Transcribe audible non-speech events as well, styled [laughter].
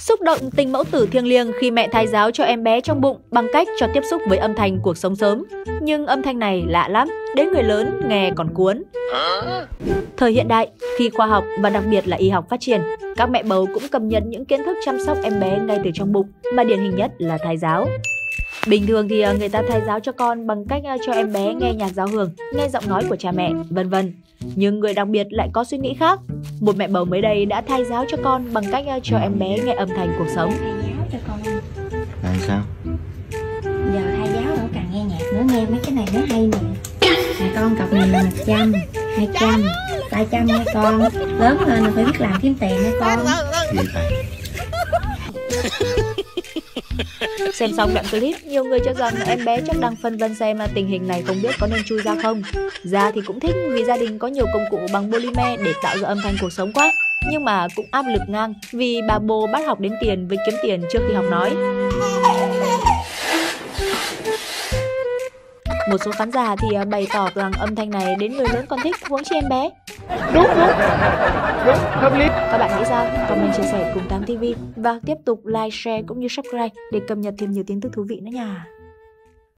Xúc động tình mẫu tử thiêng liêng khi mẹ thai giáo cho em bé trong bụng bằng cách cho tiếp xúc với âm thanh cuộc sống sớm. Nhưng âm thanh này lạ lắm, đến người lớn nghe còn cuốn. Thời hiện đại, khi khoa học và đặc biệt là y học phát triển, các mẹ bầu cũng cập nhật những kiến thức chăm sóc em bé ngay từ trong bụng, mà điển hình nhất là thai giáo. Bình thường thì ờ, người ta thai giáo cho con bằng cách ờ, cho em bé nghe nhạc giáo hưởng, nghe giọng nói của cha mẹ, vân vân. Nhưng người đặc biệt lại có suy nghĩ khác. Một mẹ bầu mới đây đã thai giáo cho con bằng cách ờ, cho em bé nghe âm thanh cuộc sống. thầy giáo cho con Là sao? giờ thầy giáo đâu càng nghe nhạc nữa nghe mấy cái này nó hay nè nè con cọc này là một trăm hai trăm ba trăm nha con lớn lên là phải biết làm kiếm tiền nha con? [laughs] [laughs] Xem xong đoạn clip, nhiều người cho rằng em bé chắc đang phân vân xem tình hình này không biết có nên chui ra không. Ra thì cũng thích vì gia đình có nhiều công cụ bằng polymer để tạo ra âm thanh cuộc sống quá. Nhưng mà cũng áp lực ngang vì bà bồ bắt học đến tiền với kiếm tiền trước khi học nói. Một số khán giả thì à, bày tỏ rằng âm thanh này đến người lớn còn thích huống chi em bé. Đúng đúng. Đúng, hợp lý. Các bạn nghĩ sao? Comment chia sẻ cùng tám tv và tiếp tục like, share cũng như subscribe để cập nhật thêm nhiều tin tức thú vị nữa nha.